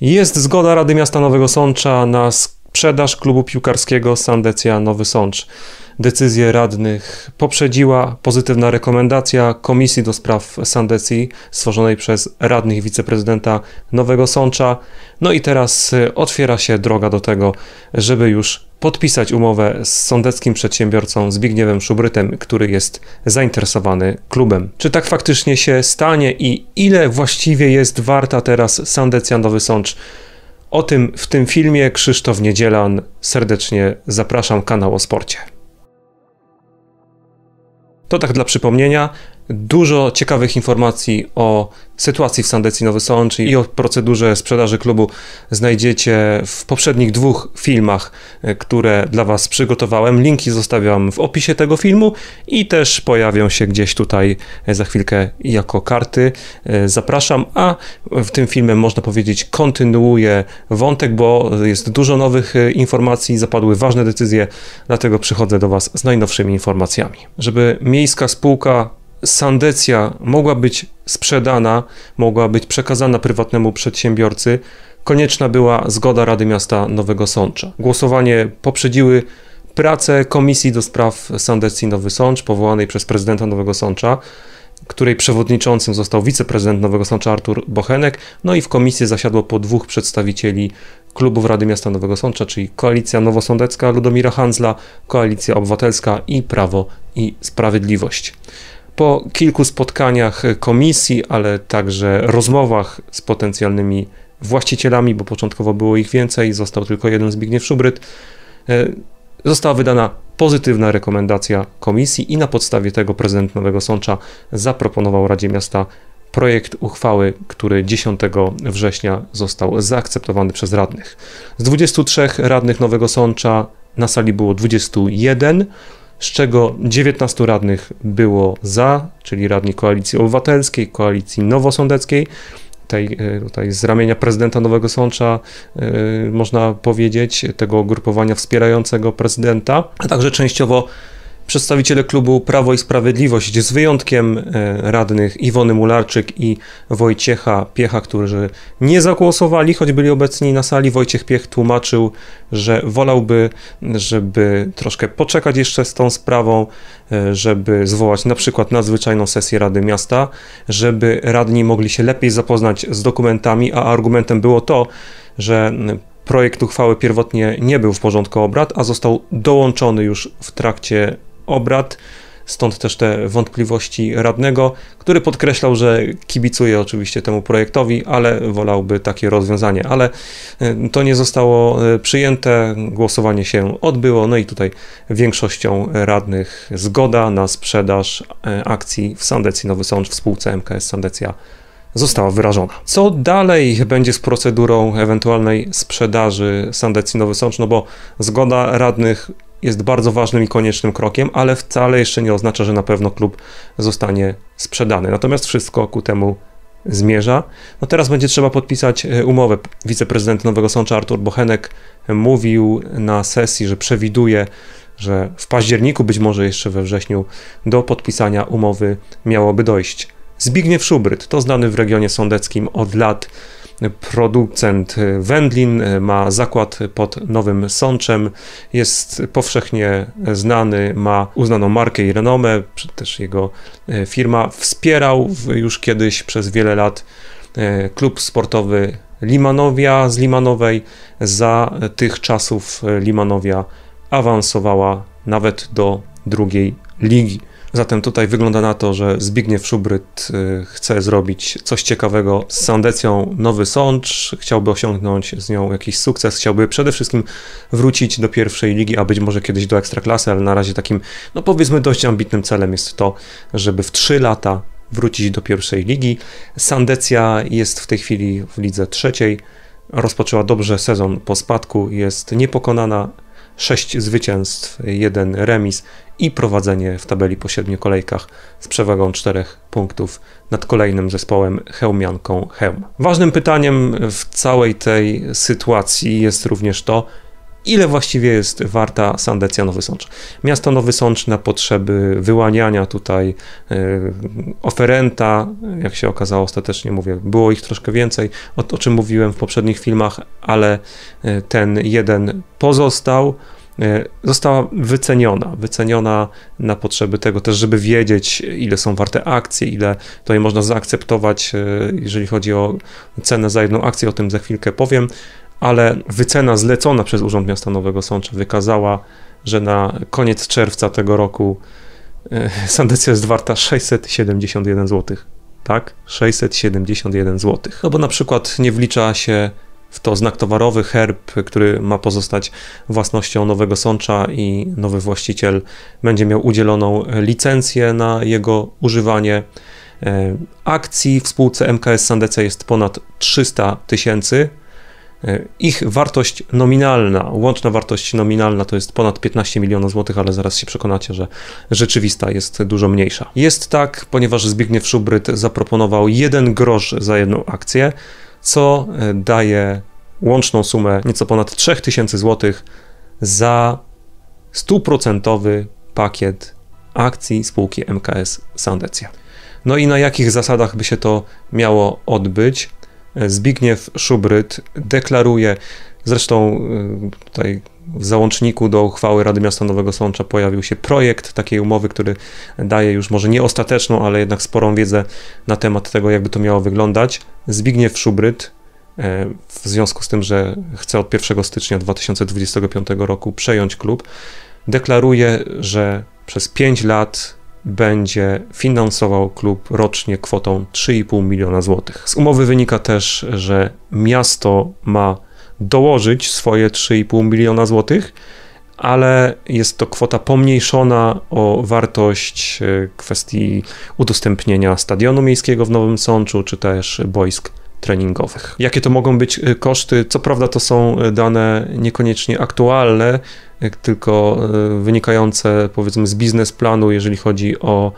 Jest zgoda Rady Miasta Nowego Sącza na sprzedaż klubu piłkarskiego Sandecja Nowy Sącz. Decyzję radnych poprzedziła pozytywna rekomendacja Komisji do Spraw Sandecji stworzonej przez radnych wiceprezydenta Nowego Sącza. No i teraz y, otwiera się droga do tego, żeby już podpisać umowę z sądeckim przedsiębiorcą Zbigniewem Szubrytem, który jest zainteresowany klubem. Czy tak faktycznie się stanie i ile właściwie jest warta teraz Sandecja Nowy Sącz? O tym w tym filmie Krzysztof Niedzielan. Serdecznie zapraszam kanał o sporcie. To tak dla przypomnienia. Dużo ciekawych informacji o sytuacji w Sandecji Nowy Sącz i o procedurze sprzedaży klubu znajdziecie w poprzednich dwóch filmach, e, które dla Was przygotowałem. Linki zostawiam w opisie tego filmu i też pojawią się gdzieś tutaj e, za chwilkę jako karty. E, zapraszam, a w tym filmie można powiedzieć kontynuuję wątek, bo jest dużo nowych informacji, zapadły ważne decyzje, dlatego przychodzę do Was z najnowszymi informacjami. Żeby miejska spółka Sandecja mogła być sprzedana, mogła być przekazana prywatnemu przedsiębiorcy, konieczna była zgoda Rady Miasta Nowego Sącza. Głosowanie poprzedziły prace Komisji do Spraw Sandecji Nowy Sącz, powołanej przez prezydenta Nowego Sącza, której przewodniczącym został wiceprezydent Nowego Sącza Artur Bochenek, no i w komisji zasiadło po dwóch przedstawicieli klubów Rady Miasta Nowego Sącza, czyli Koalicja Nowosądecka Ludomira Hanzla, Koalicja Obywatelska i Prawo i Sprawiedliwość. Po kilku spotkaniach komisji, ale także rozmowach z potencjalnymi właścicielami, bo początkowo było ich więcej, został tylko jeden Zbigniew Szubryt, e, została wydana pozytywna rekomendacja komisji i na podstawie tego prezydent Nowego Sącza zaproponował Radzie Miasta projekt uchwały, który 10 września został zaakceptowany przez radnych. Z 23 radnych Nowego Sącza na sali było 21, z czego 19 radnych było za, czyli radni Koalicji Obywatelskiej, Koalicji Nowosądeckiej, tej, e, tutaj z ramienia prezydenta Nowego Sącza, yy, można powiedzieć, tego ugrupowania wspierającego prezydenta, a także częściowo Przedstawiciele klubu Prawo i Sprawiedliwość, z wyjątkiem e, radnych Iwony Mularczyk i Wojciecha Piecha, którzy nie zagłosowali, choć byli obecni na sali. Wojciech Piech tłumaczył, że wolałby, żeby troszkę poczekać jeszcze z tą sprawą, e, żeby zwołać na przykład nadzwyczajną sesję Rady Miasta, żeby radni mogli się lepiej zapoznać z dokumentami, a argumentem było to, że projekt uchwały pierwotnie nie był w porządku obrad, a został dołączony już w trakcie obrad. Stąd też te wątpliwości radnego, który podkreślał, że kibicuje oczywiście temu projektowi, ale wolałby takie rozwiązanie. Ale e, to nie zostało e, przyjęte, głosowanie się odbyło, no i tutaj większością radnych zgoda na sprzedaż e, akcji w Sandecji Nowy Sącz w spółce MKS Sandecja została wyrażona. Co dalej będzie z procedurą ewentualnej sprzedaży Sandecji Nowy Sącz? No bo zgoda radnych jest bardzo ważnym i koniecznym krokiem, ale wcale jeszcze nie oznacza, że na pewno klub zostanie sprzedany. Natomiast wszystko ku temu zmierza. No teraz będzie trzeba podpisać e, umowę. Wiceprezydent Nowego Sącza Artur Bochenek mówił na sesji, że przewiduje, że w październiku, być może jeszcze we wrześniu, do podpisania umowy miałoby dojść. Zbigniew Szubryt to znany w regionie sądeckim od lat producent wędlin, ma zakład pod Nowym Sączem, jest powszechnie znany, ma uznaną markę i renomę, też jego e, firma wspierał już kiedyś przez wiele lat e, klub sportowy Limanowia z Limanowej. Za tych czasów Limanowia awansowała nawet do drugiej ligi. Zatem tutaj wygląda na to, że Zbigniew Szubryt y, chce zrobić coś ciekawego z Sandecją Nowy Sącz, chciałby osiągnąć z nią jakiś sukces, chciałby przede wszystkim wrócić do pierwszej ligi, a być może kiedyś do ekstraklasy, ale na razie takim, no powiedzmy dość ambitnym celem jest to, żeby w 3 lata wrócić do pierwszej ligi. Sandecja jest w tej chwili w lidze trzeciej, rozpoczęła dobrze sezon po spadku, jest niepokonana, 6 zwycięstw, jeden remis i prowadzenie w tabeli po siedmiu kolejkach z przewagą czterech punktów nad kolejnym zespołem Chełmianką Chełm. Ważnym pytaniem w całej tej sytuacji jest również to, ile właściwie jest warta Sandecja Nowy Sącz. Miasto Nowy Sącz na potrzeby wyłaniania tutaj y, oferenta, jak się okazało ostatecznie, mówię, było ich troszkę więcej, o, o czym mówiłem w poprzednich filmach, ale y, ten jeden pozostał, y, została wyceniona, wyceniona na potrzeby tego też, żeby wiedzieć, ile są warte akcje, ile tutaj można zaakceptować, jeżeli chodzi o cenę za jedną akcję, o tym za chwilkę powiem, ale wycena zlecona przez Urząd Miasta Nowego Sącza wykazała, że na koniec czerwca tego roku e, Sandecja jest warta 671 zł. Tak? 671 zł. No bo na przykład nie wlicza się w to znak towarowy, herb, który ma pozostać własnością Nowego Sącza i nowy właściciel będzie miał udzieloną licencję na jego używanie. E, akcji w spółce MKS Sandecja jest ponad 300 tysięcy. E, ich wartość nominalna, łączna wartość nominalna to jest ponad 15 milionów złotych, ale zaraz się przekonacie, że rzeczywista jest dużo mniejsza. Jest tak, ponieważ Zbigniew Szubryt zaproponował 1 grosz za jedną akcję, co e, daje łączną sumę nieco ponad 3000 złotych za stuprocentowy pakiet akcji spółki MKS Sandecja. No i na jakich zasadach by się to miało odbyć? Zbigniew Szubryt deklaruje, zresztą y, tutaj w załączniku do uchwały Rady Miasta Nowego Sącza pojawił się projekt takiej umowy, który daje już może nie ostateczną, ale jednak sporą wiedzę na temat tego, jakby to miało wyglądać. Zbigniew Szubryt, e, w związku z tym, że chce od 1 stycznia 2025 roku przejąć klub, deklaruje, że przez 5 lat będzie finansował klub rocznie kwotą 3,5 miliona złotych. Z umowy wynika też, że miasto ma dołożyć swoje 3,5 miliona złotych, ale jest to kwota pomniejszona o wartość e, kwestii udostępnienia stadionu miejskiego w Nowym Sączu, czy też boisk treningowych. Jakie to mogą być e, koszty? Co prawda to są e, dane niekoniecznie aktualne, tylko e, wynikające powiedzmy z biznesplanu, jeżeli chodzi o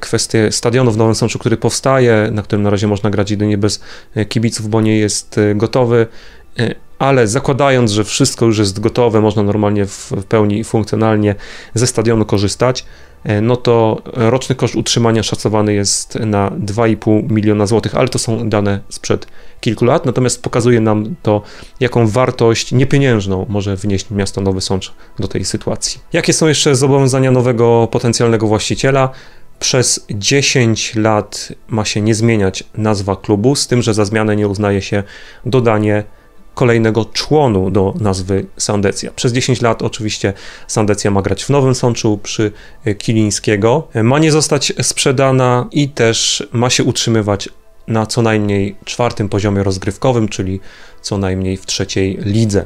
kwestię stadionu w Nowym Sączu, który powstaje, na którym na razie można grać jedynie bez kibiców, bo nie jest gotowy, ale zakładając, że wszystko już jest gotowe, można normalnie w pełni funkcjonalnie ze stadionu korzystać, no to roczny koszt utrzymania szacowany jest na 2,5 miliona złotych, ale to są dane sprzed kilku lat, natomiast pokazuje nam to, jaką wartość niepieniężną może wnieść miasto Nowy Sącz do tej sytuacji. Jakie są jeszcze zobowiązania nowego potencjalnego właściciela? Przez 10 lat ma się nie zmieniać nazwa klubu, z tym, że za zmianę nie uznaje się dodanie kolejnego członu do nazwy Sandecja. Przez 10 lat oczywiście Sandecja ma grać w Nowym Sączu przy Kilińskiego. Ma nie zostać sprzedana i też ma się utrzymywać na co najmniej czwartym poziomie rozgrywkowym, czyli co najmniej w trzeciej lidze.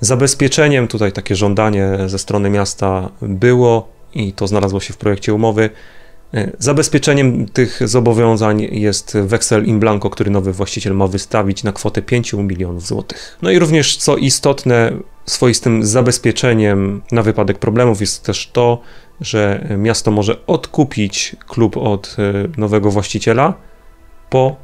Zabezpieczeniem, tutaj takie żądanie ze strony miasta było i to znalazło się w projekcie umowy. Zabezpieczeniem tych zobowiązań jest weksel in blanco, który nowy właściciel ma wystawić na kwotę 5 milionów złotych. No i również, co istotne, swoistym zabezpieczeniem na wypadek problemów jest też to, że miasto może odkupić klub od e, nowego właściciela po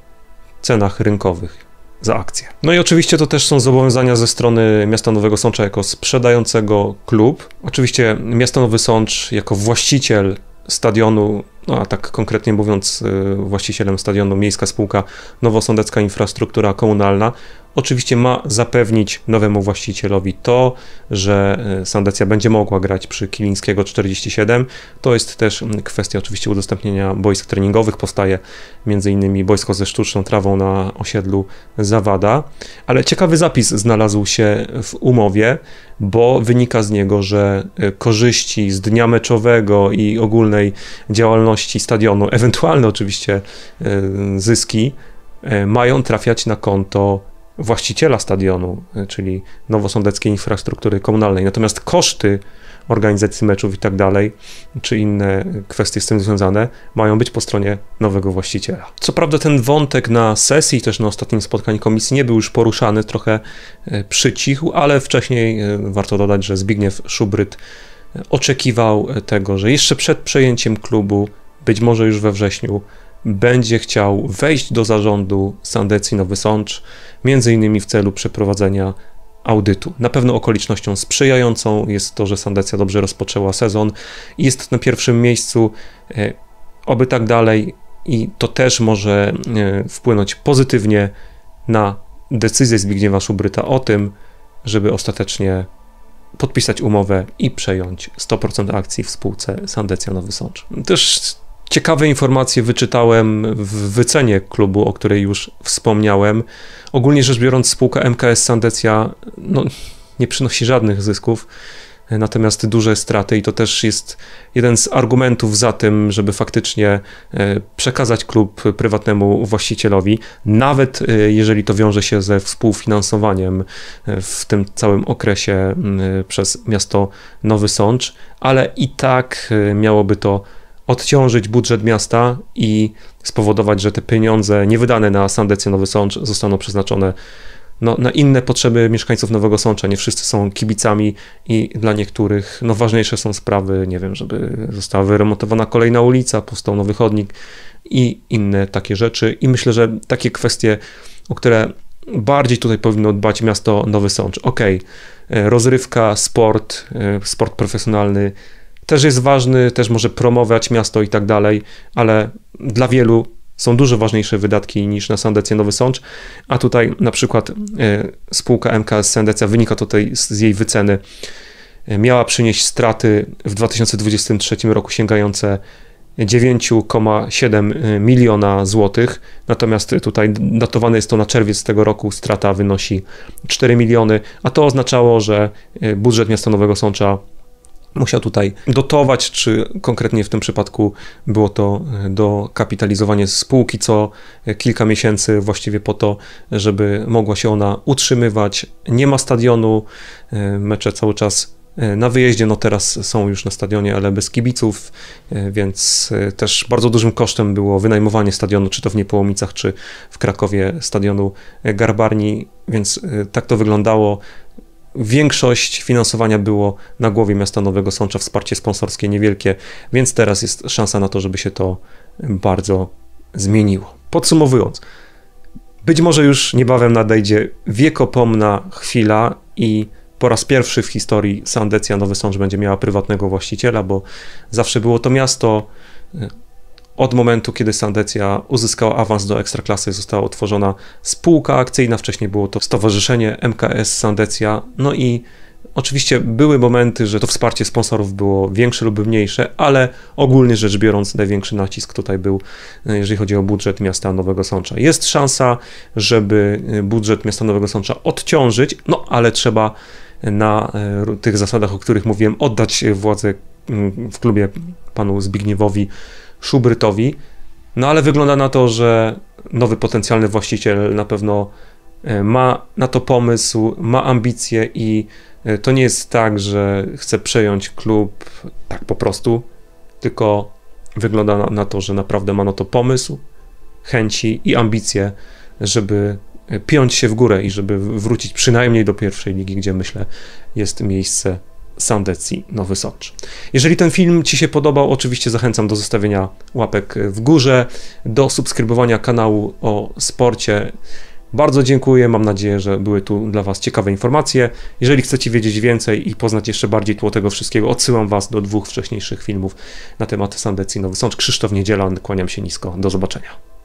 cenach rynkowych za akcję. No i oczywiście to też są zobowiązania ze strony Miasta Nowego Sącza jako sprzedającego klub. Oczywiście Miasto Nowy Sącz jako właściciel stadionu, no a tak konkretnie mówiąc, y, właścicielem stadionu Miejska Spółka Nowosądecka Infrastruktura Komunalna, oczywiście ma zapewnić nowemu właścicielowi to, że e, Sandecja będzie mogła grać przy Kilińskiego 47. To jest też kwestia oczywiście udostępnienia boisk treningowych. Powstaje m.in. boisko ze sztuczną trawą na osiedlu Zawada, ale ciekawy zapis znalazł się w umowie, bo wynika z niego, że e, korzyści z dnia meczowego i ogólnej działalności stadionu, ewentualne oczywiście e, zyski, mają trafiać na konto właściciela stadionu, y, czyli Nowosądeckiej Infrastruktury Komunalnej. Natomiast koszty organizacji meczów i tak dalej, czy inne kwestie z tym związane, mają być po stronie nowego właściciela. Co prawda ten wątek na sesji, też na ostatnim spotkaniu komisji nie był już poruszany, trochę y, przycichł, ale wcześniej y, warto dodać, że Zbigniew Szubryt oczekiwał tego, że jeszcze przed przejęciem klubu, być może już we wrześniu, będzie chciał wejść do zarządu Sandecji Nowy Sącz, między innymi w celu przeprowadzenia audytu. Na pewno okolicznością sprzyjającą jest to, że Sandecja dobrze rozpoczęła sezon i jest na pierwszym miejscu. E, oby tak dalej i to też może e, wpłynąć pozytywnie na decyzję Zbigniewa Szubryta o tym, żeby ostatecznie podpisać umowę i przejąć 100% akcji w spółce Sandecja Nowy Sącz. Też ciekawe informacje wyczytałem w wycenie klubu, o której już wspomniałem. Ogólnie rzecz biorąc, spółka MKS Sandecja no, nie przynosi żadnych zysków natomiast duże straty i to też jest jeden z argumentów za tym, żeby faktycznie e, przekazać klub prywatnemu właścicielowi, nawet e, jeżeli to wiąże się ze współfinansowaniem e, w tym całym okresie przez miasto Nowy Sącz, ale i tak miałoby to odciążyć budżet miasta i spowodować, że te pieniądze niewydane na Sandecję Nowy Sącz zostaną przeznaczone no, na inne potrzeby mieszkańców Nowego Sącza. Nie wszyscy są kibicami i dla niektórych no, ważniejsze są sprawy, nie wiem, żeby została wyremontowana kolejna ulica, powstał nowy chodnik i inne takie rzeczy. I myślę, że takie kwestie, o które bardziej tutaj powinno dbać miasto Nowy Sącz. Okej, okay, rozrywka, sport, e, sport profesjonalny też jest ważny, też może promować miasto i tak dalej, ale dla wielu są dużo ważniejsze wydatki niż na Sandecję Nowy Sącz, a tutaj na przykład e, spółka MKS Sandecja, wynika to tutaj z jej wyceny, e, miała przynieść straty w 2023 roku sięgające 9,7 e, miliona złotych, natomiast tutaj datowane jest to na czerwiec tego roku, strata wynosi 4 miliony, a to oznaczało, że budżet miasta Nowego Sącza musiał tutaj dotować, czy konkretnie w tym przypadku było to e, dokapitalizowanie spółki co kilka miesięcy właściwie po to, żeby mogła się ona utrzymywać. Nie ma stadionu, e, mecze cały czas e, na wyjeździe, no teraz są już na stadionie, ale bez kibiców, więc też bardzo dużym kosztem było wynajmowanie stadionu, czy to w Niepołomicach, czy w Krakowie stadionu Garbarni, więc tak to wyglądało. Większość finansowania było na głowie miasta Nowego Sącza, wsparcie sponsorskie niewielkie, więc teraz jest szansa na to, żeby się to bardzo zmieniło. Podsumowując, być może już niebawem nadejdzie wiekopomna chwila i po raz pierwszy w historii Sandecja Nowy Sącz będzie miała prywatnego właściciela, bo zawsze było to miasto od momentu, kiedy Sandecja uzyskała awans do ekstraklasy, została utworzona spółka akcyjna, wcześniej było to Stowarzyszenie MKS Sandecja, no i Oczywiście były momenty, że to wsparcie sponsorów było większe lub mniejsze, ale ogólnie rzecz biorąc, największy nacisk tutaj był, jeżeli chodzi o budżet miasta Nowego Sącza. Jest szansa, żeby budżet miasta Nowego Sącza odciążyć, no ale trzeba na e, tych zasadach, o których mówiłem, oddać władzę mm, w klubie panu Zbigniewowi Schubrytowi. No ale wygląda na to, że nowy potencjalny właściciel na pewno e, ma na to pomysł, ma ambicje i e, to nie jest tak, że chce przejąć klub tak po prostu, tylko wygląda na, to, że naprawdę ma na to pomysł, chęci i ambicje, żeby e, piąć się w górę i żeby wrócić przynajmniej do pierwszej ligi, gdzie myślę jest miejsce Sandecji Nowy Sącz. Jeżeli ten film Ci się podobał, oczywiście zachęcam do zostawienia łapek w górze, do subskrybowania kanału o sporcie. Bardzo dziękuję, mam nadzieję, że były tu dla Was ciekawe informacje. Jeżeli chcecie wiedzieć więcej i poznać jeszcze bardziej tło tego wszystkiego, odsyłam Was do dwóch wcześniejszych filmów na temat Sandecji Nowy Sącz. Krzysztof Niedziela, kłaniam się nisko, do zobaczenia.